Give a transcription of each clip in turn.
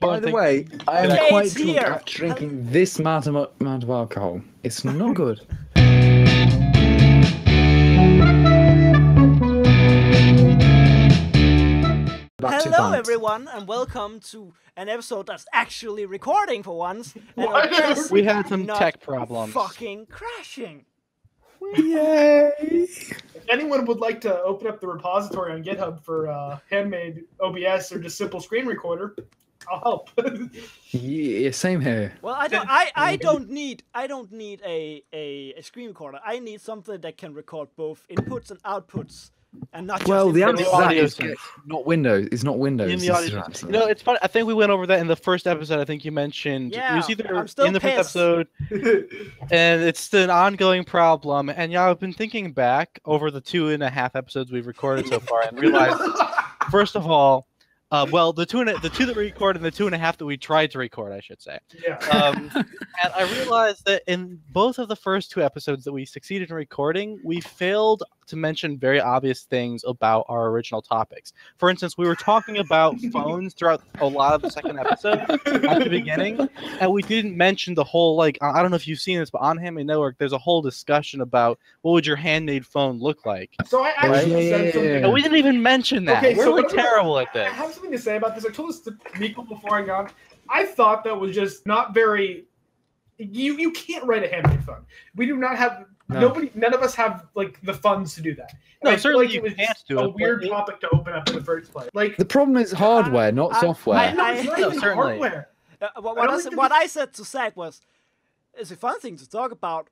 By the way, I am Okay, quite it's drunk here. after drinking this amount of, amount of alcohol. It's not good. Hello, pints. everyone, and welcome to an episode that's actually recording for once. And We had some not tech problems. Fucking crashing. Yay! If anyone would like to open up the repository on GitHub for uh, handmade OBS or just simple screen recorder, I'll help. Yeah, same here. Well, I don't. I, I don't need. I don't need a, a a screen recorder. I need something that can record both inputs and outputs, and not just. Well, the answer to that audio is sense. not Windows. It's not Windows. in the this is audio. your. You know, it's funny. I think we went over that in the first episode. I think you mentioned it was Yeah, either I'm still in the first episode, and it's an ongoing problem. And yeah, I've been thinking back over the two and a half episodes we've recorded so far, and realized first of all, uh, well, the two and a, the two that we recorded and the two and a half that we tried to record, I should say. yeah. Um, and I realized that in both of the first two episodes that we succeeded in recording, we failed to mention very obvious things about our original topics. For instance, we were talking about phones throughout a lot of the second episode at the beginning, and we didn't mention the whole like I I don't know if you've seen this, but on Handmade Network, there's a whole discussion about what would your handmade phone look like, So I actually Yeah, yeah, said something. and we didn't even mention that. Okay, we're so like what- terrible at this. I have something to say about this. I told this to Miko before I got. I thought that was just not very. You you can't write a handmade phone. We do not have. No. Nobody, none of us have like the funds to do that. No, I certainly like you it was can't do a it, weird topic to open up in the first place. Like, The problem is hardware, not I- software. I- no, it's not No, even certainly. hardware. Uh, what, I what, I, think said, that what this- I said to Zach was, it's a fun thing to talk about,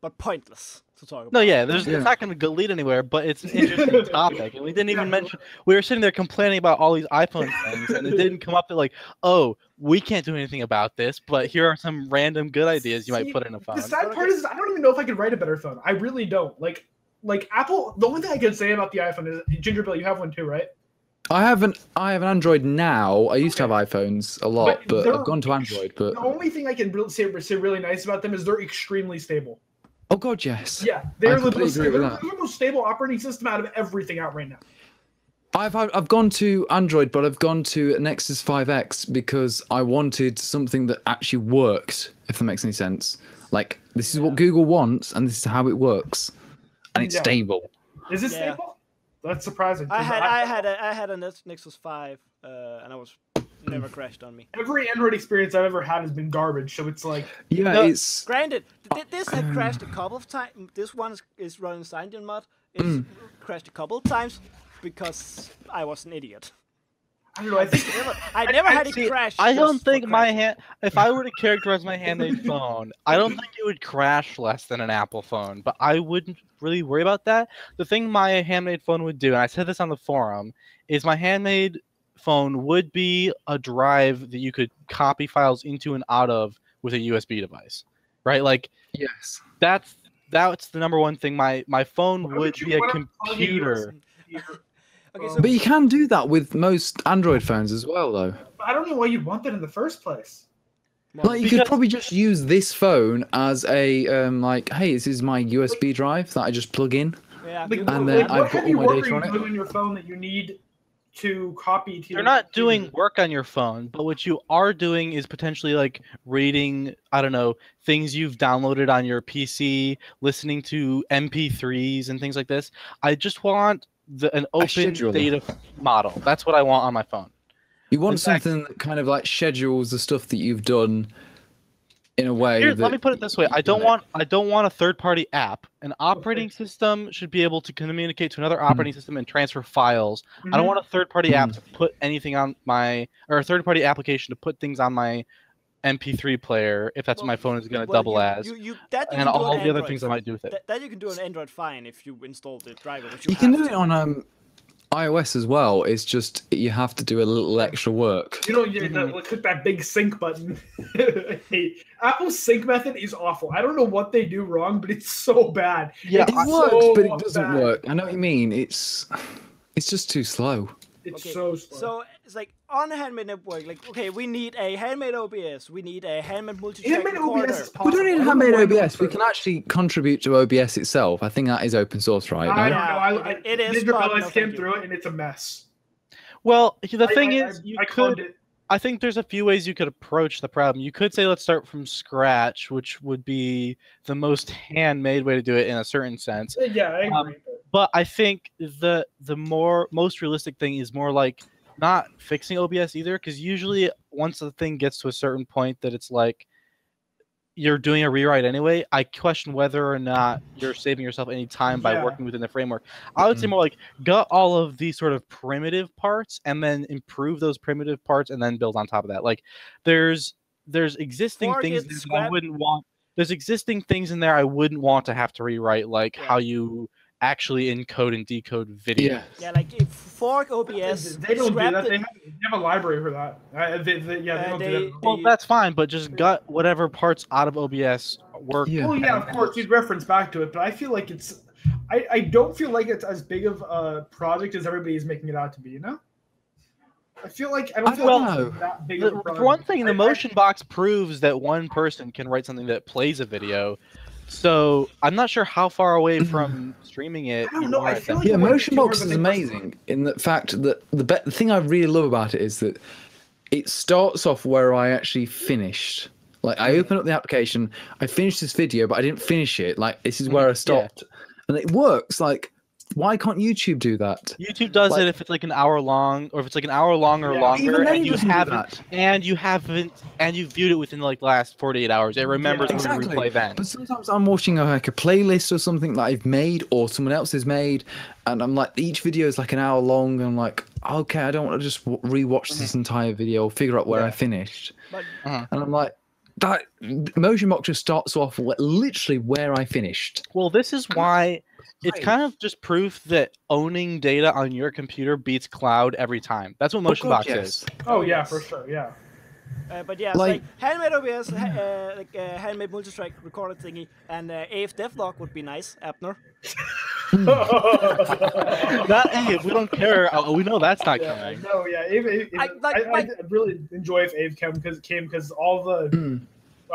but pointless to talk about. No, yeah, there's Yeah. it's not going to lead anywhere, but it's an interesting topic, and we didn't even Yeah. mention. We were sitting there complaining about all these iPhone things, and it didn't come up that like, oh, we can't do anything about this, but here are some random good ideas you might put in a phone. The sad part is I don't even know if I could write a better phone. I really don't. Like like Apple the only thing I can say about the iPhone is Ginger Bill, you have one too, right? I have an I have an Android now. I used to have iPhones a lot, But but, I've gone to Android. But The only thing I can really say, say really nice about them is they're extremely stable. Oh god, yes. Yeah, they're the completely most, agree they're, that. they're the most stable operating system out of everything out right now. I've I've I've gone to Android, but I've gone to Nexus 5X because I wanted something that actually worked. If that makes any sense. Like this is what Google wants, and this is how it works, and it's Yeah. stable. Is it Yeah. stable? That's surprising. I 'cause had I had a I had a Nexus Five, uh, and I was never crashed on me. every Android experience I've ever had has been garbage. So it's like Yeah, No, it's Granted, th- this had um. crashed a couple of times. This one is, is running CyanogenMod. It's mm. crashed a couple of times because I was an idiot. I don't know. I think Never, I never I had it See, crash. I don't think my hand. If I were to characterize my handmade phone, I don't think it would crash less than an Apple phone. But I wouldn't really worry about that. The thing my handmade phone would do, and I said this on the forum, is my handmade phone would be a drive that you could copy files into and out of with a USB device, right? Like yes. that's that's the number one thing. My my phone Why would would be a wanna plug in computer. Okay, so But you can do that with most Android phones as well, though. I don't know why you'd want that in the first place. Like you Because- could probably just use this phone as a um, like, hey, this is my USB drive that I just plug in. yeah, And then like, I've got all my work data are on you it. doing on your phone that you need to copy to They're not doing work on your phone, but what you are doing is potentially like reading, I don't know, things you've downloaded on your PC, listening to MP3s and things like this. I just want the, an open data model. That's what I want on my phone. You want In fact- something that kind of like schedules the stuff that you've done in a way. Here, that, let me put it this way: I don't want I don't want a third-party app. An operating system should be able to communicate to another operating system and transfer files. I Mhm. don't want a third-party app to put anything on my or a third-party application to put things on my MP3 player if that's what my phone is going to well, double you, as, You, you, that you and all on the other things I might do with it. That, that you can do on Android fine if you install the driver. Which you, You can do it on um, iOS as well. It's just you have to do a little extra work. You know, you the, click that big sync button. hey, Apple's sync method is awful. I don't know what they do wrong, but it's so bad. Yeah, It works, so but it doesn't bad. work. I know what you mean. It's it's just too slow. It's Okay, so slow. So it's like on a handmade network, like okay, we need a handmade OBS, we need a handmade multi-track Handmade recorder. OBS We don't need I handmade know why no OBS. We can actually contribute to OBS itself. I think that is open source, right? I don't Yeah, know. I, I, it- it is, Ninja no, I thank skimmed you. through it and it's a mess. Well, the I- thing I- is, I- you I could it. I think there's a few ways you could approach the problem. You could say let's start from scratch, which would be the most handmade way to do it in a certain sense. Yeah, I agree. Um, But I think the the more most realistic thing is more like not fixing OBS either, because usually once the thing gets to a certain point that it's like you're doing a rewrite anyway, I question whether or not you're saving yourself any time by Yeah. working within the framework. I would say Mm. more like gut all of these sort of primitive parts and then improve those primitive parts and then build on top of that. Like there's there's existing things that I wouldn't want. There's existing things in there I wouldn't want to have to rewrite, like Yeah. how you actually encode and decode video. Yeah. Yeah, like fork OBS, they don't do that. They have, they have a library for that. Uh, they, they, yeah, they Uh, don't they- do that. Well, that's fine, but just gut whatever parts out of OBS work. Yeah. Well, yeah, of course, you'd reference back to it, but I feel like it's. I, I don't feel like it's as big of a project as everybody's making it out to be. You know. I feel like I don't I feel don't like know. that big The- of a. For one thing, the I- I- motion box proves that one person can write something that plays a video. So I'm not sure how far away mm-hmm. from streaming it. I don't you know, are I feel like Yeah, it Motion Box is big person. amazing in the fact that the be- the thing I really love about it is that it starts off where I actually finished. Like I mm-hmm. open up the application, I finished this video, but I didn't finish it. Like this is mm-hmm. where I stopped, and it works. Like why can't YouTube do that? YouTube does Like- it if it's like an hour long, or if it's like an hour long or Yeah, longer, and you haven't, and you haven't, and you viewed it within like the last 48 hours. It remembers Yeah, when you exactly. replay then. But sometimes I'm watching a, like a playlist or something that I've made or someone else has made, and I'm like, each video is like an hour long. And I'm like, okay, I don't want to just rewatch this mm-hmm. entire video or figure out where I Yeah. finished. But And I'm like, that Motion Box just starts off literally where I finished. Well, this is why it's kind of just proof that owning data on your computer beats cloud every time. That's what oh, Motion God, Box yes. is. Oh yeah, yes. for sure. Yeah. Uh, but yeah, Like- like, handmade OBS, ha- uh, like uh, handmade multi-track recorder thingy, and uh, AF Devlog would be nice, Abner. That hey, if we don't care, uh, we know that's not Yeah, coming. no, yeah. Ave, Ave, I- I, like- I, like- I really enjoy if Ave came because came because all the Mm.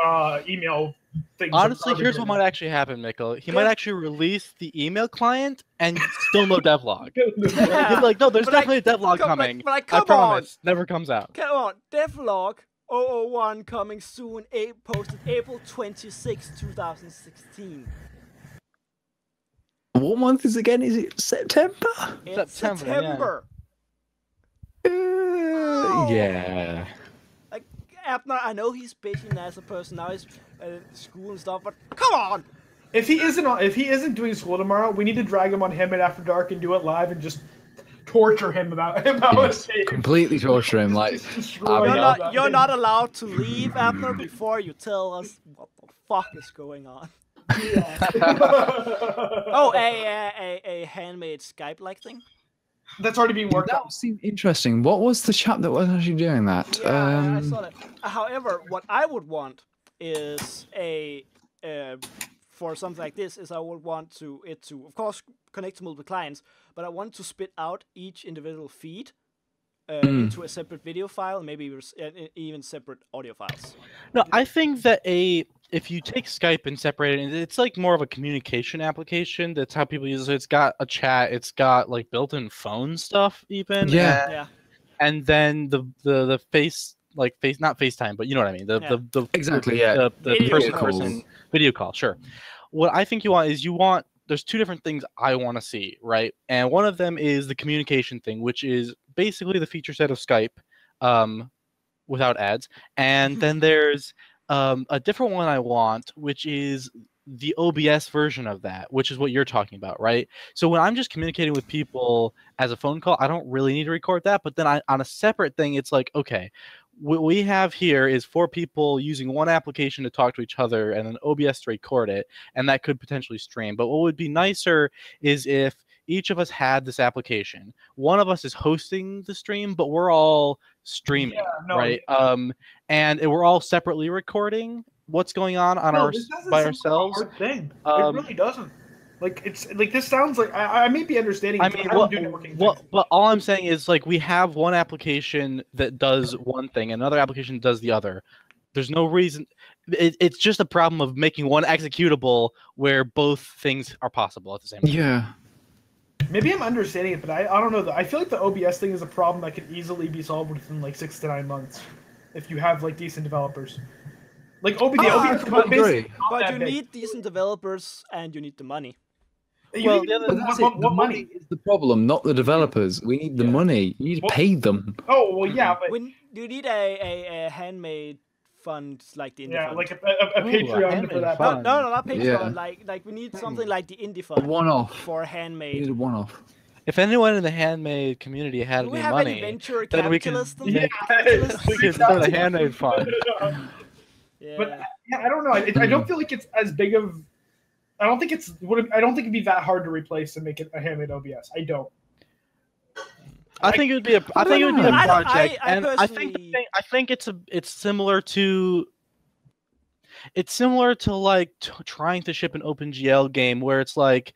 uh, email things. are Honestly, here's what might actually happen, Mikkel. He Good. might actually release the email client and still no devlog. now. Like, no, there's But definitely a devlog come- coming. but like, I come on. promise. Never comes out. Come on, Devlog 001 coming soon, a- posted April 26, 2016. What month is it again? Is it September? It's September, yeah. September. Uh, yeah. Like, Abner, I know he's busy now as a person, now he's uh, school and stuff, but come on! If he isn't on, if he isn't doing school tomorrow, we need to drag him on him at After Dark and do it live and just torture him about about Yes. his. Completely torture him. Like, Just destroy You're not, you're him. not allowed to leave, Abner, before you tell us what the fuck is going on. Oh, a, a, a, a handmade Skype-like thing? That's already being worked on. that seemed interesting. What was the chap that was actually doing that? Yeah, I- I um, saw that. However, what I would want is a uh, for something like this is I would want to it to of course connect to multiple clients, but I want to spit out each individual feed uh, Mm. into a separate video file, maybe res- uh, even separate audio files. No, I think that a if you take Skype and separate it, it's like more of a communication application. That's how people use it. It's got a chat. It's got like built-in phone stuff, even. Yeah. and- Yeah, and then the the the face like face not FaceTime, but you know what I mean. The Yeah. the, the Exactly, yeah. The, the Video person calls. person video call, sure. What I think you want is you want there's two different things I want to see, right? And one of them is the communication thing, which is basically the feature set of Skype, um, without ads. And then there's um, a different one I want, which is the OBS version of that, which is what you're talking about, right? So when I'm just communicating with people as a phone call, I don't really need to record that. But then I, on a separate thing, it's like, okay, what we have here is four people using one application to talk to each other and then OBS to record it, and that could potentially stream. But what would be nicer is if each of us had this application. One of us is hosting the stream, but we're all streaming, no, right? Um, and we're all separately recording what's going on on No, our by sound like a ourselves. thing. Um, it really doesn't. Like it's like this sounds like I, I may be understanding. I but mean, don't what, do networking what, but all I'm saying is like we have one application that does one thing, another application does the other. There's no reason. It, it's just a problem of making one executable where both things are possible at the same time. yeah. Maybe I'm understanding it, but I, I don't know. I feel like the OBS thing is a problem that could easily be solved within like six to nine months if you have like decent developers. Like OBS, Ah, OBS I is basically agree. not But you big. need decent developers and you need the money. You Well, need- the But what, that's what- it. The what money money? is the problem, not the developers. We need the Yeah. money. You need to Well- pay them. Oh well, yeah, but When you need a, a, a handmade fund like the indie yeah, fund. like a, a, a Ooh, a Patreon for handmade that. no, fund. no, no, not Patreon. Yeah. Like, like we need something like the indie fund one-off. for We need handmade. a one-off. If anyone in the handmade community had Do any money, any then we can capitalists? make- Capitalists? we could start a handmade fund. Yeah. But yeah, I don't know. I, I don't feel like it's as big of. I don't think it's. Would I don't think it'd be that hard to replace and make it a handmade OBS. I don't. I think it would be a. I think it would be a project, I- I and I think thing, I think it's a. It's similar to. It's similar to like t- trying to ship an OpenGL game where it's like,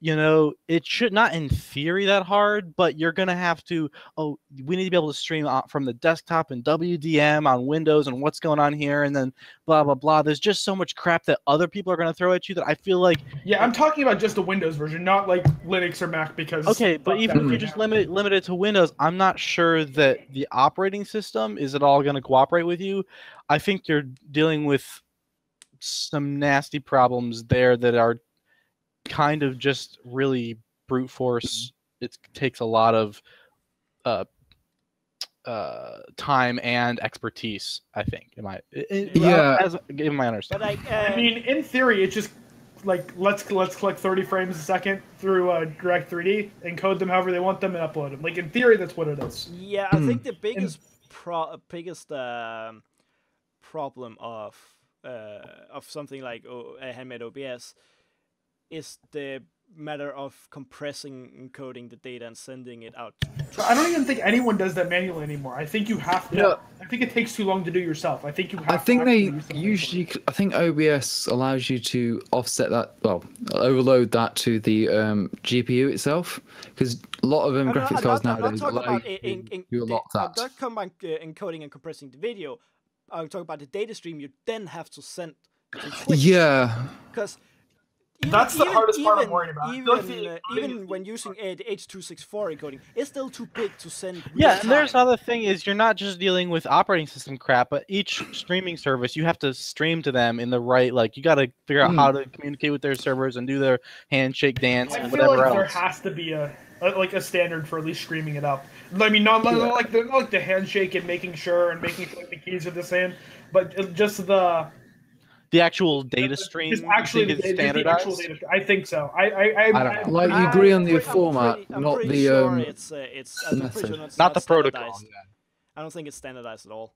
you know, it should not in theory that hard, but you're gonna have to. Oh, we need to be able to stream from the desktop and WDM on Windows and what's going on here, and then blah blah blah. There's just so much crap that other people are gonna throw at you that I feel like Yeah, I'm talking about just the Windows version, not like Linux or Mac, because Okay, but even if you just now. limit it, limit it to Windows, I'm not sure that the operating system is at all going to cooperate with you. I think you're dealing with some nasty problems there that are kind of just really brute force. It takes a lot of uh, uh, time and expertise. I think. Am I? i- i- Yeah. As in my But understanding. uh, I mean, in theory, it's just like let's let's collect 30 frames a second through uh, Direct 3D, encode them however they want them, and upload them. Like in theory, that's what it is. yeah, I Hmm. think the biggest pro- biggest um, problem of uh, of something like o- a handmade OBS is the matter of compressing and encoding the data and sending it out. But I don't even think anyone does that manually anymore. I think you have to. Yeah. I think it takes too long to do yourself. I think you have. I to think actually they use usually. I think OBS allows you to offset that. Well, overload that to the um, GPU itself, because a lot of them I'm graphics I'm cards not- I'm nowadays allow you in- to in- do a the- lot of I'm that. not talking about uh, encoding and compressing the video. I'm talking about the data stream you then have to send to Yeah, because That's the hardest part I'm worried about. I feel like Even, the uh, even is when using uh, the H264 encoding, it's still too big to send. Yeah, real and there's time. another thing is you're not just dealing with operating system crap, but each streaming service you have to stream to them in the right like you got to figure out Hmm. how to communicate with their servers and do their handshake dance I and feel whatever like there has to be a, a like a standard for at least streaming it up. I mean, not, not like the not like the handshake and making sure and making sure the keys are the same, but just the The actual data stream just you actually think the, is the actual standardized. data. I think so. I I I, I don't know. like you I'm agree on the I'm format, pretty- not the sure um. it's uh, it's I'm sure method. it's Not the protocol. standardized. I don't think it's standardized at all.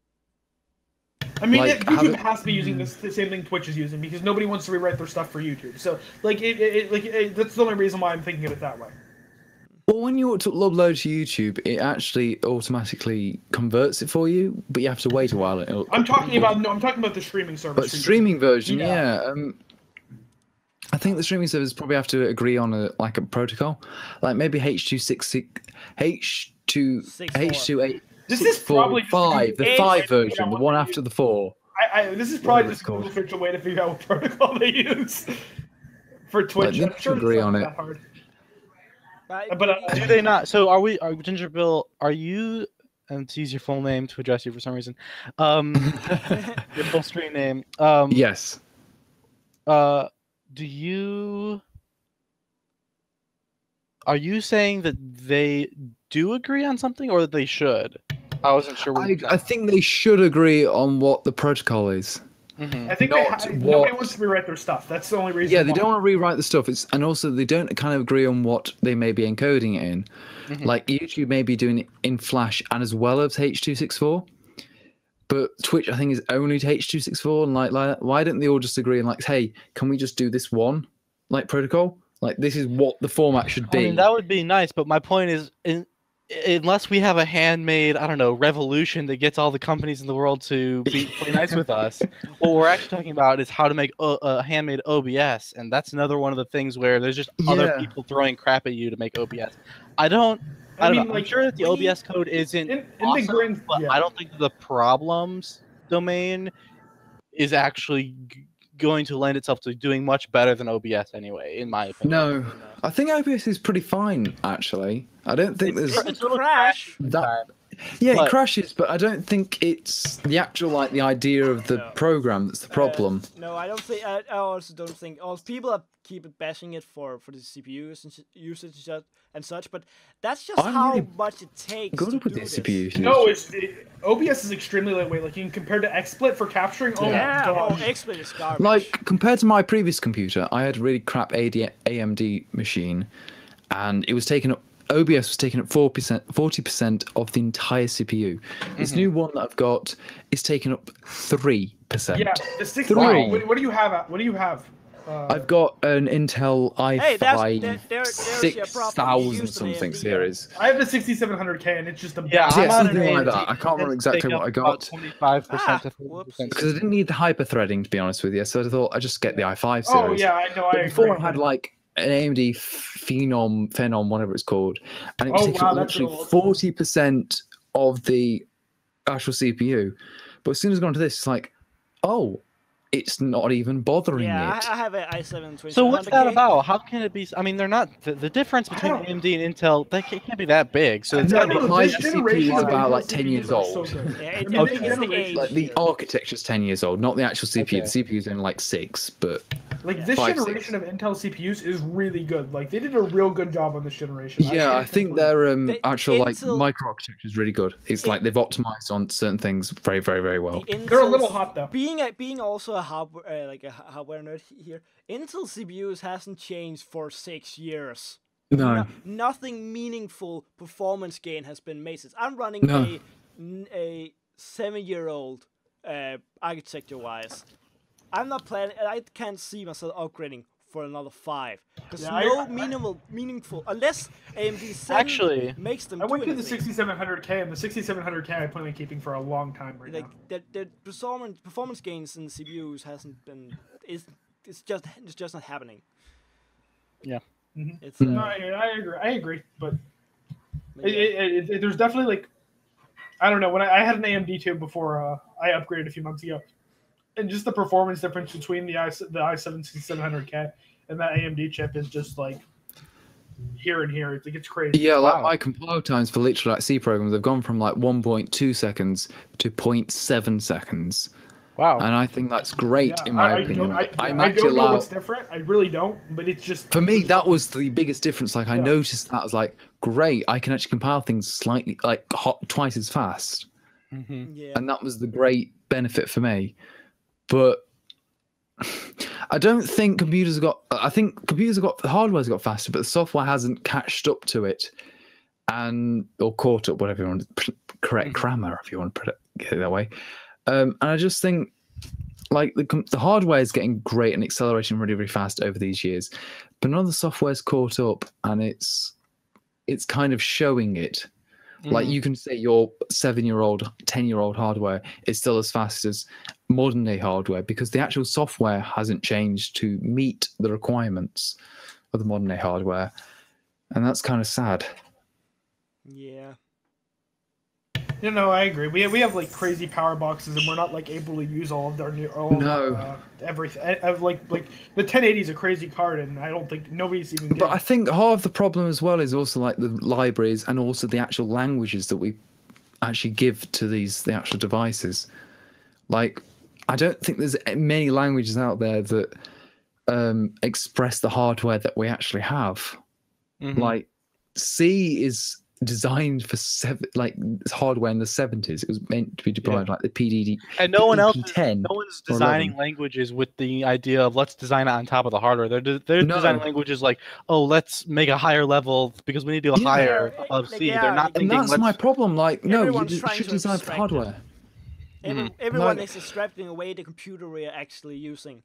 I mean, Like, it- YouTube has to be using this, the same thing Twitch is using because nobody wants to rewrite their stuff for YouTube. So, like, it, it, it- like it, that's the only reason why I'm thinking of it that way. Well, when you to upload to YouTube, it actually automatically converts it for you, but you have to wait a while. It'll- I'm talking about no, I'm talking about the streaming service. But streaming version, Yeah. yeah. Um, I think the streaming servers probably have to agree on a like a protocol, like maybe H two six six H two Six H two eight This is probably five, the five version, the one after the four. I, I, this is probably Whatever just it's a called. Google official way to figure out what protocol they use for Twitch. they I'm should sure it's agree not on it. hard. But, But, uh, Do they not? So are we? Are Ginger Bill? Are you? And to use your full name to address you for some reason, um, your full screen name. Um, yes. Uh, do you? Are you saying that they do agree on something, or that they should? I wasn't sure. What I, I think they should agree on what the protocol is. Mhm. I think they Not ha- nobody wants to rewrite their stuff. That's the only reason. Yeah, they why. don't want to rewrite the stuff. It's and also they don't kind of agree on what they may be encoding it in. Mhm. Like YouTube may be doing it in Flash and as well as H two six four, but Twitch I think is only to H two six four. And like, like, why don't they all just agree and like, hey, can we just do this one like protocol? Like this is what the format should I be. mean, that would be nice, but my point is, in, unless we have a handmade, I don't know, revolution that gets all the companies in the world to be play nice with us, what we're actually talking about is how to make a, a uh, handmade OBS, and that's another one of the things where there's just other people throwing crap at you to make OBS. I don't. I, I mean, know. like, I'm sure that the OBS code isn't in, in the awesome, grand, but yeah. I don't think the problems domain is actually going to lend itself to doing much better than OBS anyway, in my opinion. No, I think OBS is pretty fine actually. I don't think It's- there's it's a little crash. that. Yeah, but- it crashes, but I don't think it's the actual like the idea of the No. program that's the problem. Uh, no, I don't think. I, I also don't think. Also, people are keep bashing it for for the CPUs and usage and such- but that's just I'm how really much it takes. Good to with do the this. CPU. usage. No, it's it, OBS is extremely lightweight. Like you can compare to XSplit for capturing. Oh Yeah, my oh. XSplit is garbage. like compared to my previous computer, I had a really crap AD, AMD machine, and it was taking up. OBS was taking up four percent, forty percent of the entire CPU. This new one that I've got is taking up three percent. yeah, the six. Three. What, what do you have? At, what do you have? Uh, I've got an Intel Hey, that's- i5 there- there- there's your problem. You 6000 something AMD. series. I have the 6700K, and it's just a Yeah, Yeah, I'm on an something like AMD, that. I can't remember exactly what I got. Twenty-five Ah, percent to whoops. Because I didn't need the hyper threading, to be honest with you. So I thought I'd just get the i5 series. Oh yeah, I know. I before agree. I had like an AMD Phenom, Phenom, whatever it's called, and it was Oh, wow, up literally forty percent of the actual CPU. But as soon as I got into this, it's like, oh, it's not even bothering yeah, it. I, I have an i7 So what's that about? How can it be? I mean, they're not the, the difference between AMD and Intel. They ca- it can't be that big. So it's No, no, my CPU is about, Intel like, 10 years CPUs are so old. Yeah, it, I I mean, think this it's the generation- age. like the here. architecture's ten years old, not the actual CPU. Okay. The is only like six, but Like this Five, generation of Intel CPUs is really good. Like they did a real good job on this generation. yeah, I think their um, The actual like microarchitecture is really good. It's It- like they've optimized on certain things very, very, very well. The They're a little hot though. Being a, being also a hardware uh, like a hardware nerd here, Intel CPUs hasn't changed for six years. No, No- nothing meaningful performance gain has been made since. I'm running No. a a seven year old uh, architecture wise. I'm not planning. I can't see myself upgrading for another five. There's Yeah, no I- minimal meaningful unless AMD Actually, makes them. I went through the 6700K, and the 6700K I plan on keeping for a long time right like now. the, the performance performance gains in CPUs hasn't been is it's just it's just not happening. Yeah. Mhm. It's uh, No, I, I agree. I agree, but it, it, it, it- there's definitely like I don't know when I, I had an AMD too before uh, I upgraded a few months ago, and just the performance difference between the i the i7 6700K and that AMD chip is just like here and here. It's like it's crazy. Yeah, like my compile times for literally like C programs have gone from like 1.2 seconds to 0.7 seconds, wow. and I think that's great Yeah, in my I, I opinion. don't, I, I'm I don't know allowed. what's different. I really don't, but it's just For me, that was the biggest difference. Like I Yeah. noticed that I was like, great, I can actually compile things slightly like hot twice as fast, hmm yeah. and that was the great benefit for me. But I don't think computers have got. I think computers have got the hardware's got faster, but the software hasn't catched up to it, and or caught up, whatever you want. to Correct Mhm. grammar, if you want to put it get it that way. Um, and I just think like the the hardware is getting great and accelerating really really fast over these years, but none of the software's caught up, and it's it's kind of showing it. Like Mhm. you can say your seven year old, 10 year old hardware is still as fast as modern day hardware because the actual software hasn't changed to meet the requirements of the modern day hardware. And that's kind of sad. yeah. You know, I agree. We we have like crazy power boxes, and we're not like able to use all of our new all No. uh, everything. I, I've, like like the 1080 is a crazy card, and I don't think nobody's even. But I think half the problem as well is also like the libraries and also the actual languages that we actually give to these the actual devices. Like, I don't think there's many languages out there that um, express the hardware that we actually have. Mhm. Like C is designed for seven, like hardware in the seventies. It was meant to be deployed like the PDD. and no one else is, EP10 no one's designing languages with the idea of let's design it on top of the hardware they're, de- they're No. designing languages like oh let's make a higher level because we need to go Yeah. higher Yeah, of like, c yeah, they're not like- And thinking that's let's my problem. Like, no, you Everyone's d- trying should design for hardware. Every, Mhm. Everyone Like- is abstracting away the computer we are actually using.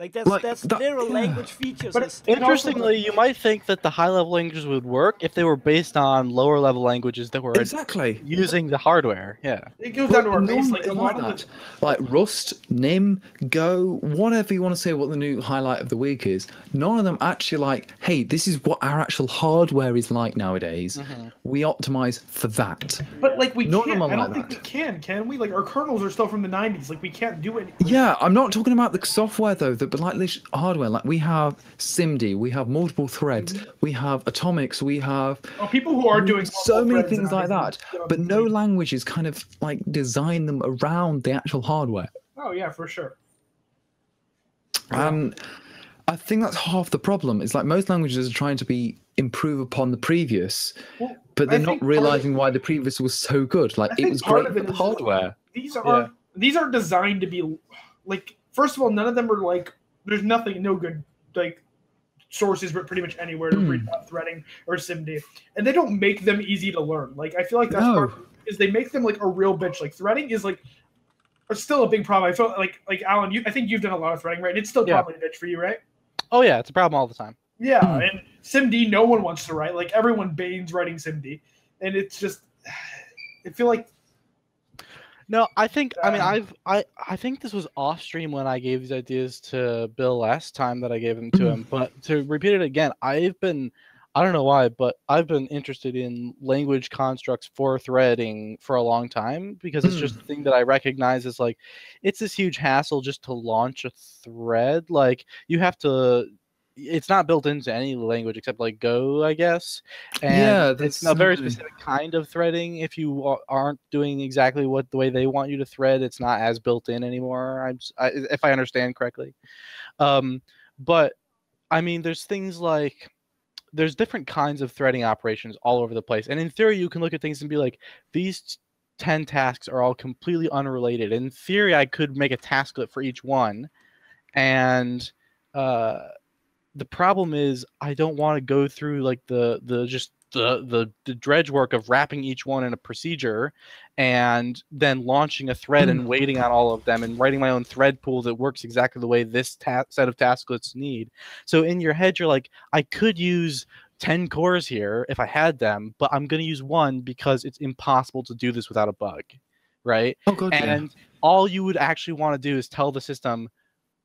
Like that's Like, that's that- literal yeah. language features. But is- also- Interestingly, you might think that the high level languages would work if they were based on lower level languages that were Exactly. using the hardware. Yeah. It goes down to our But base. Like a lot of that. Like Rust, Nim, Go, whatever you want to say, what the new highlight of the week is. None of them actually like, hey, this is what our actual hardware is like nowadays. Mm-hmm. We optimize for that. but like we None of can't. I don't like think that. we can. Can we? Like our kernels are still from the '90s. Like we can't do it. Yeah, I'm not talking about the software though, the, but like this hardware. Like we have SIMD, we have multiple threads, we have atomics, we have Oh, people who are doing so many things like that, but no like- languages kind of like design them around the actual hardware. Oh yeah, for sure. Um, I think that's half the problem. It's like most languages are trying to be improve upon the previous, Well, but they're think not of- realizing why the previous was so good. Like I it was great for the hardware. These are these are designed to be like. First of all, none of them are like. There's nothing, no good like sources, but pretty much anywhere to Hmm. read about threading or SIMD, and they don't make them easy to learn. Like I feel like that's No. part is they make them like a real bitch. Like threading is like. Still a big problem. I feel like like Allen, you I think you've done a lot of threading, right? And it's still Yeah. probably a bitch for you, right? Oh yeah, it's a problem all the time. Yeah, Hmm. and SIMD, no one wants to write. Like everyone banes writing SIMD, and it's just. I feel like No, I think I mean I've I I think this was off stream when I gave these ideas to Bill last time that I gave them to mm-hmm. him. But to repeat it again, I've been I don't know why, but I've been interested in language constructs for threading for a long time because it's just mm. a thing that I recognize as like it's this huge hassle just to launch a thread. Like you have to it's not built into any language except like Go, I guess. And Yeah, it's a very specific kind of threading. If you aren't doing exactly what the way they want you to thread, it's not as built in anymore. I'm, I, if I understand correctly. Um, but I mean, there's things like there's different kinds of threading operations all over the place, and in theory, you can look at things and be like, these 10 tasks are all completely unrelated. In theory, I could make a tasklet for each one, and uh, the problem is I don't want to go through like the the just the, the the dredge work of wrapping each one in a procedure and then launching a thread and waiting on all of them and writing my own thread pool that works exactly the way this ta- set of tasklets need. So in your head, you're like, I could use 10 cores here if I had them, but I'm going to use one because it's impossible to do this without a bug, right? Oh god, yeah. And all you would actually want to do is tell the system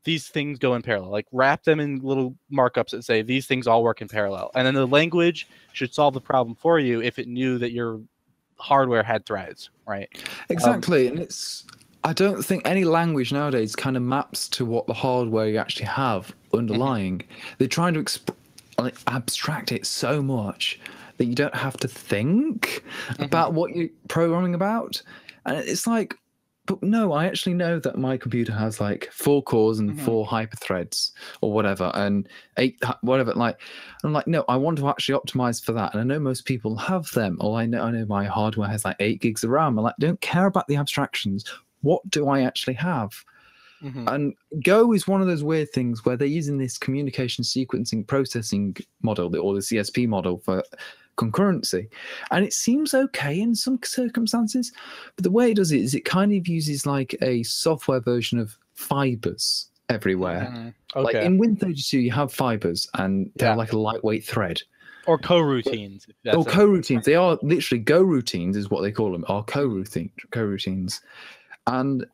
these things go in parallel. Like wrap them in little markups that say these things all work in parallel. And then the language should solve the problem for you if it knew that your hardware had threads, right? Um, exactly, and it's. I don't think any language nowadays kind of maps to what the hardware you actually have mm-hmm. underlying. They're trying to exp- like, abstract it so much that you don't have to think mm-hmm. about what you're programming about, and it's like, but no, I actually know that my computer has like four cores and Mhm. four hyperthreads or whatever, and eight whatever. Like, I'm like, no, I want to actually optimize for that, and I know most people have them. Or I know, I know my hardware has like eight gigs of RAM. I like don't care about the abstractions. What do I actually have? Mhm. And Go is one of those weird things where they're using this communication sequencing processing model, the- or the CSP model for concurrency. And it seems okay in some circumstances, but the way it does it is it kind of uses like a software version of fibers everywhere. Mhm. Like in Win32, you have fibers and they're Yeah. like a lightweight thread. or coroutines. or a- co-routines. They are literally go routines, is what they call them. Are co-routine co-routines, and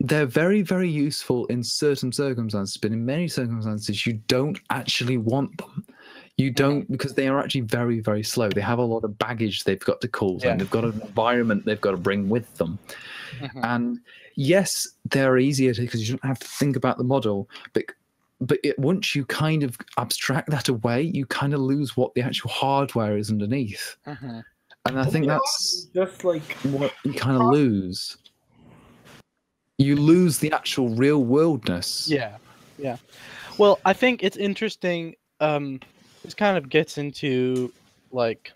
they're very very useful in certain circumstances. But in many circumstances, you don't actually want them. You don't because they are actually very very slow. They have a lot of baggage they've got to call, Yeah. and they've got an environment they've got to bring with them. Mhm. And yes, they're easier to because you don't have to think about the model, but but it, once you kind of abstract that away, you kind of lose what the actual hardware is underneath. Mhm. And I think that's just like what you kind of lose. You lose the actual real worldness. Yeah, yeah. Well, I think it's interesting. Um, this kind of gets into like,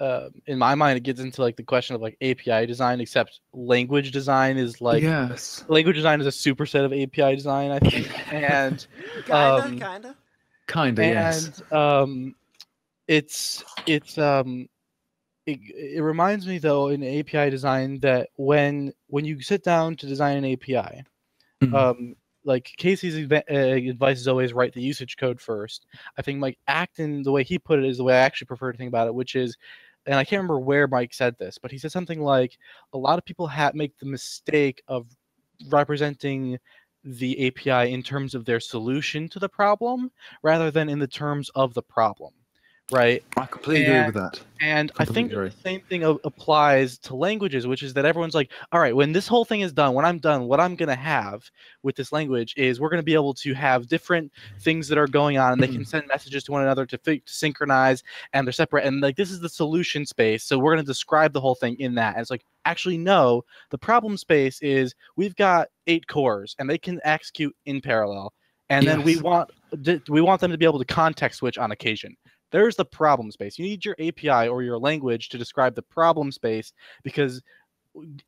uh, in my mind, it gets into like the question of like API design, except language design is like yes. language design is a superset of API design, I think, and Kinda, Um, kinda. Kind of, yes. and um, it's it's um, it, it reminds me though in API design that when when you sit down to design an API, Mhm. um, like Casey's uh, advice is always write the usage code first. I think Mike Acton, the way he put it, is the way I actually prefer to think about it, which is, and I can't remember where Mike said this, but he said something like a lot of people make the mistake of representing the API in terms of their solution to the problem rather than in the terms of the problem, right? I completely Yeah. agree with that. And I think Completely the same thing applies to languages, which is that everyone's like, all right, when this whole thing is done, when I'm done, what I'm going to have with this language is we're going to be able to have different things that are going on and they can mm-hmm. send messages to one another to, to synchronize and they're separate. And like, this is the solution space. So we're going to describe the whole thing in that. And it's like, actually, no, the problem space is we've got eight cores and they can execute in parallel. And then we want we want them to be able to context switch on occasion. There's the problem space. You need your API or your language to describe the problem space because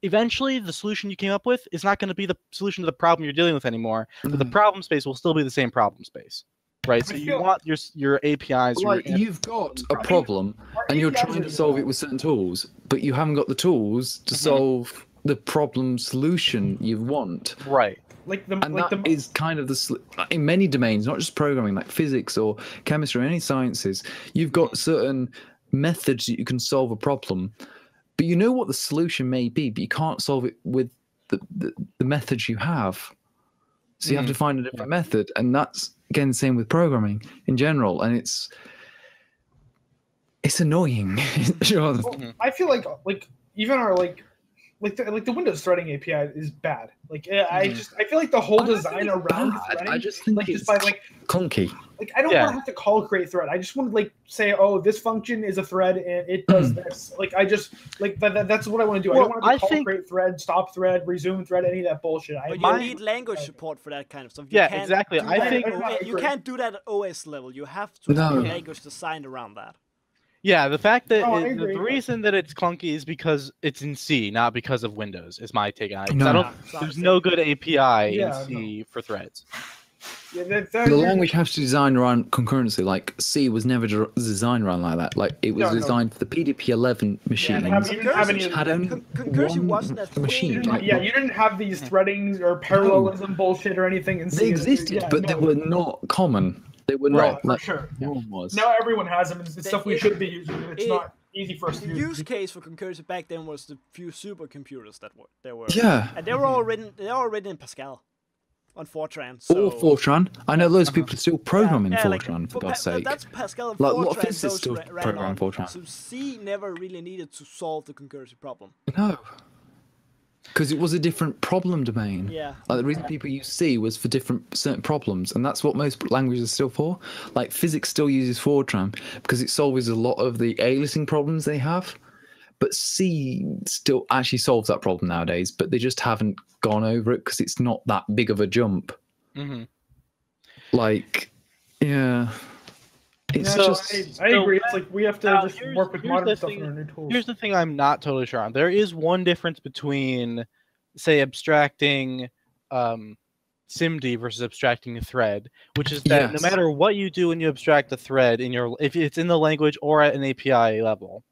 eventually the solution you came up with is not going to be the solution to the problem you're dealing with anymore. But the Mm. problem space will still be the same problem space. Right? So you feel- want your your APIs your Like you've got a problem and you're trying to solve it with certain tools, but you haven't got the tools to Mhm. solve the problem solution you want. right. Like the And like that the is kind of the in many domains, not just programming, like physics or chemistry or any sciences. You've got certain methods that you can solve a problem, but you know what the solution may be, but you can't solve it with the, the, the methods you have. So you have Mm, to find a different method, and that's again the same with programming in general. And it's it's annoying. sure. Well, I feel like like even our like like the, like the Windows threading API is bad. Like eh, I Mhm. just I feel like the whole I design think it's around threading, I just think like it's just by like clunky. like I don't Yeah. want to have to call create thread. I just want to like say oh this function is a thread and it does this. Like I just like that, that that's what I want to do. I don't want to I call think- create thread, stop thread, resume thread, any of that bullshit. I But you need language support for that kind of stuff. You Yeah, exactly. I think- at I O- you can't do that at OS level. You have to No. your language designed around that. Yeah, the fact that Oh, it- the, agree. the reason that it's clunky is because it's in C, not because of Windows. Is my take on it. No. I don't, there's no good API Yeah, in C for threads. Yeah, that, that, The language has to design around concurrency. Like C was never de- designed around like that. Like it was No, no. designed for the PDP-11 machine. Yeah, have- you didn't have any had only Con- concurrency one wasn't a machine. You Like, yeah, you didn't have these threadings or parallelism bullshit or anything in C. they existed, Yeah, but no. they were not common. They were Right, not for like sure. no one was. Now everyone has them. and It's They- stuff we it- should be using. It's it- not easy for us The to use use. case for concurrency back then was the few supercomputers that were there were. Yeah, And they were all written. They were all written in Pascal, on Fortran. So or Fortran. I know loads of people are still programming Yeah, like, Fortran for but God's Pa- sake. That's Pascal and Like, a Fortran. lot of physicists those still ra- ran program on. Fortran. So C never really needed to solve the concurrency problem. No, because it was a different problem domain. Yeah. Like the reason people use C was for different certain problems, and that's what most languages are still for. Like physics still uses Fortran because it solves a lot of the aliasing problems they have. But C still actually solves that problem nowadays, but they just haven't gone over it because it's not that big of a jump. hmm Like, yeah, it's No, just I, I so- agree. It's like we have to Now, just work with modern stuff thing- and our new tools. Here's the thing I'm not totally sure on. There is one difference between, say, abstracting um, SIMD versus abstracting a thread, which is that Yes. no matter what you do when you abstract a thread in your, if it's in the language or at an API level,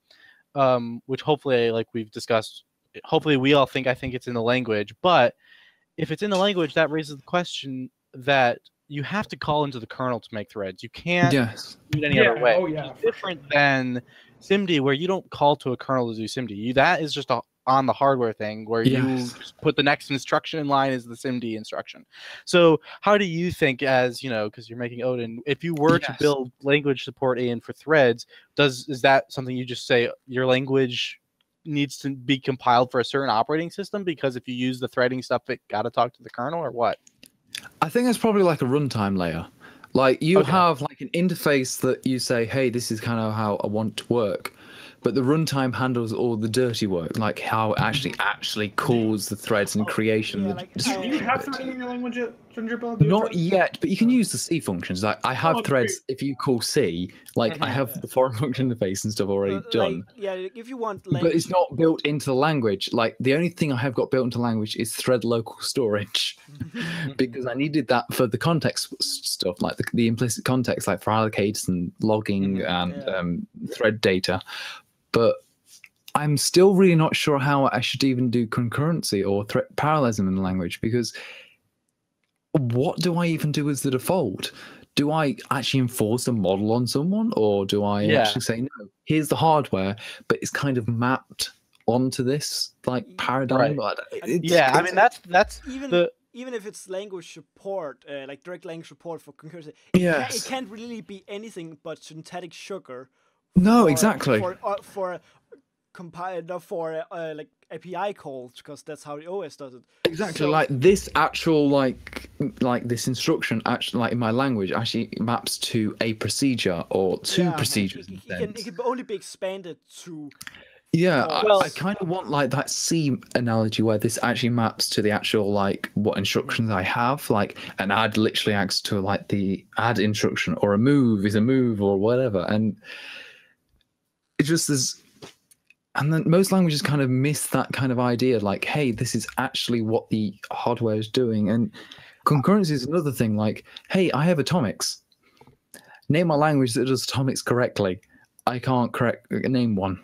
um, which hopefully, like we've discussed, hopefully we all think I think it's in the language, but if it's in the language, that raises the question that you have to call into the kernel to make threads. You can't yes. do it any Yeah, other way. oh yeah, is for different than SIMD, where you don't call to a kernel to do SIMD. You that is just a on the hardware thing where you Yes. just put the next instruction in line is the SIMD instruction. So how do you think, as you know, because you're making Odin, if you were to build language support in for threads, does is that something you just say your language needs to be compiled for a certain operating system because if you use the threading stuff, it got to talk to the kernel or what? I think it's probably like a runtime layer. Like you Okay. have like an interface that you say, "Hey, this is kind of how I want to work," but the runtime handles all the dirty work, like how it actually actually calls the threads and Oh, creation. yeah, the like, Do you, do you have of threading in your language yet, Ginger Bill? Do Not threading? yet, but you can use the C functions. Like I have Oh, threads if you call C. Like I Mhm. have the foreign function interface and stuff already Uh, like, done. yeah, if you want But it's not built into the language. Like the only thing I have got built into language is thread local storage. because I needed that for the context stuff, like the, the implicit context, like for allocates and logging Mhm. and Yeah. um, thread data. But I'm still really not sure how I should even do concurrency or thread parallelism in the language because what do I even do as the default? Do I actually enforce a model on someone, or do I Yeah. actually say no? Here's the hardware, but it's kind of mapped onto this like paradigm. Like, it's- yeah, I mean that's that's even the even if it's language support, uh, like direct language support for concurrency, it, can't, it can't really be anything but syntactic sugar. No, for- exactly. For uh, for compile no, for uh, like API calls because that's how the OS does it. Exactly, So- like this actual like like this instruction actually like in my language actually maps to a procedure or two Yeah, procedures. It, it, can, it can only be expanded to Yeah, I, Well- I kind of want like that C analogy where this actually maps to the actual like what instructions I have. Like an add literally acts to like the add instruction, or a move is a move, or whatever. And it just is. And then most languages kind of miss that kind of idea. Like, hey, this is actually what the hardware is doing. And concurrency is another thing. Like, hey, I have atomics. Name a language that does atomics correctly. I can't correct name one.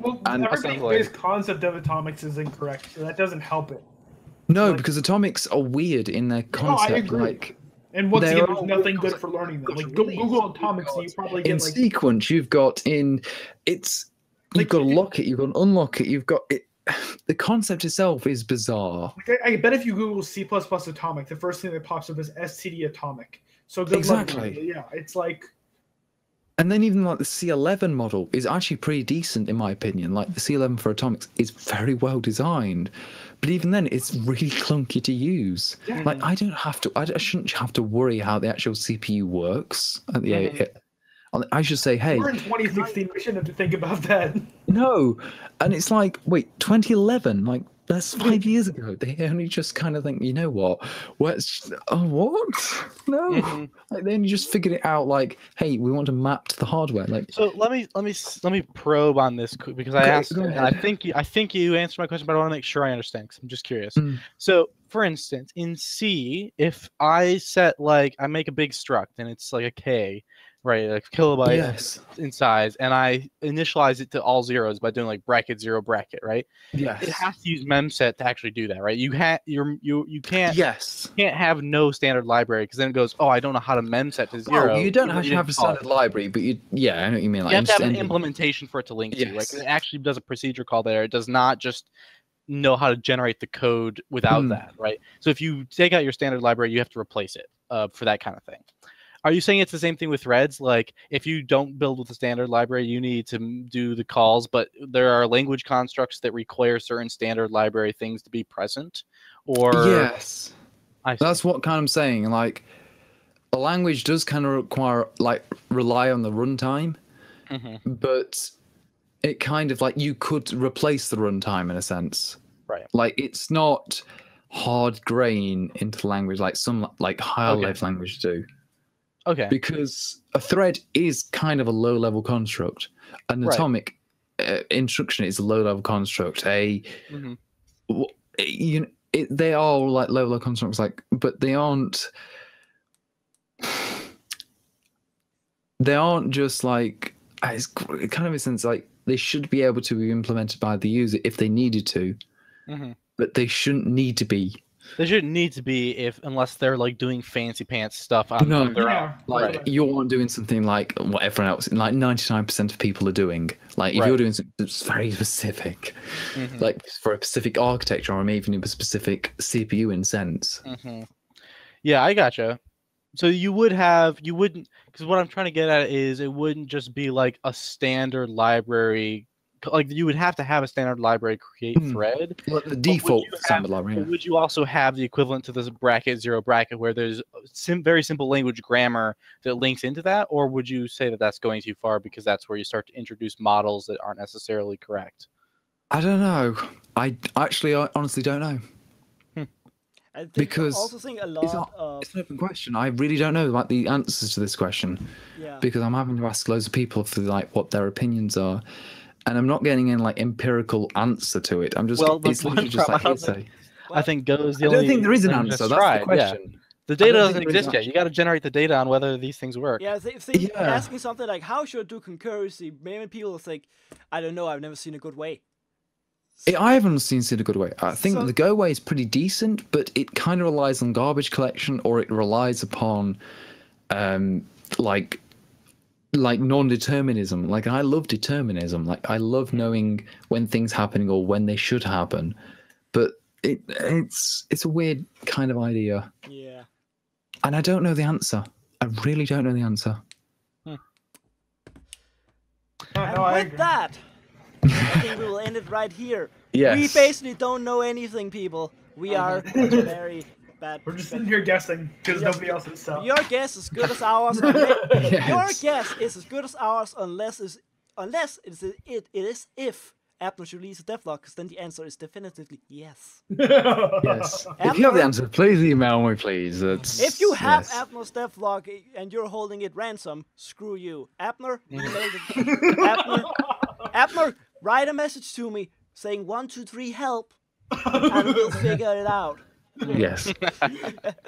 Well, And- everybody's Assembly. concept of atomics is incorrect, so that doesn't help it. No, Like- because atomics are weird in their No, I concept. agree. like And once There again, there's nothing good for learning them. Like go- Google atomics, and you probably in get like sequence, you've got in it's you've Like, got to lock it, you've got to unlock it, you've got it. The concept itself is bizarre. Like, I, I bet if you Google C atomic, the first thing that pops up is STD atomic. So good luck. Exactly. Yeah, it's like And then even like the C11 model is actually pretty decent in my opinion. Like the C11 for atomics is very well designed, but even then it's really clunky to use. Yeah. Like I don't have to, I, I shouldn't have to worry how the actual CPU works. At the, Mhm. I should say, hey, we're in 2016. We shouldn't have to think about that. No, and it's like, wait, 2011, like that's five years ago. They only just kind of think, you know what? What's oh what? No, Mhm. like they only just figured it out. Like, hey, we want to map to the hardware. Like, So let me let me let me probe on this because I Go- asked. go and I think you, I think you answered my question, but I want to make sure I understand because I'm just curious. Mm. So, for instance, in C, if I set like I make a big struct and it's like a K, right, like kilobyte yes, in size, and I initialize it to all zeros by doing like bracket zero bracket, right? yes, It has to use memset to actually do that, right? You have you're you you can't yes. can't have no standard library because then it goes, oh, I don't know how to memset to zero. Well, you don't though actually have a standard library, but you, yeah, I know what you mean. Like, you have to have an implementation for it to link to. Like it actually does a procedure call there. It does not just know how to generate the code without Hmm. that, right? So if you take out your standard library, you have to replace it uh, for that kind of thing. Are you saying it's the same thing with threads? Like if you don't build with the standard library, you need to do the calls, but there are language constructs that require certain standard library things to be present, or yes. I. That's what kind of I'm saying. Like, a language does kind of require like rely on the runtime. Mhm. but it kind of like you could replace the runtime in a sense. Right. Like it's not hard grain into the language like some like higher Okay. level languages do. Okay. Because a thread is kind of a low level construct. An Right. atomic uh, instruction is a low level construct. A Mhm. you know, it, they are all like low level constructs like but they aren't they aren't just like uh, it's kind of a sense like they should be able to be implemented by the user if they needed to Mhm. but they shouldn't need to be They shouldn't need to be if unless they're like doing fancy pants stuff on No. on their own. Like right. you're doing something like what everyone else like 99% of people are doing like if Right. you're doing something that's very specific Mhm. like for a specific architecture or maybe even a specific cpu in sense hmm Yeah, I gotcha. So you would have you wouldn't because what I'm trying to get at is it wouldn't just be like a standard library. C- Like you would have to have a standard library create Hmm. thread. Well, the would default you have- standard library. But would you also have the equivalent to this bracket zero bracket where there's sim- very simple language grammar that links into that, or would you say that that's going too far because that's where you start to introduce models that aren't necessarily correct? I don't know. I actually, I honestly don't know. I think, Because I also think a It's, lot not, of it's an open question. I really don't know about the answers to this question yeah. because I'm having to ask loads of people for like what their opinions are, and I'm not getting any like empirical answer to it. I'm just Well, it's that's literally just like. I don't hearsay. I think Go is the I only. don't think there is an answer. that's That's the tried, yeah. question. The data doesn't think there is exist yet. You got to generate the data on whether these things work. Yeah, th- think, Yeah. asking something like how should I do concurrency, maybe people think, I don't know, I've never seen a good way. I haven't seen Seen a Good Way. I think So- the Go Way is pretty decent, but it kind of relies on garbage collection, or it relies upon, um, like, like non-determinism. Like I love determinism. Like I love knowing when things happening or when they should happen, but it it's it's a weird kind of idea, Yeah. and I don't know the answer. I really don't know the answer. And no, I with that, I think we will end it right here. yes. We basically don't know anything, people. We are very bad. We're just sitting here guessing because Yes. nobody else is so. Your guess is as good as ours. unless- Your guess is as good as ours unless is unless it is it, it is if Abner should release a devlog, because then the answer is definitively yes. Yes. If you have the answer, please email me, please. That's, If you have yes. Abner's devlog eh, and you're holding it ransom, screw you. Abner, email it. Abner, Abner, write a message to me saying one, two, three, help, and we'll figure it out. Yes,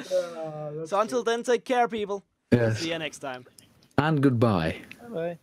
So until then, take care, people. yes, See you next time. and goodbye. Bye.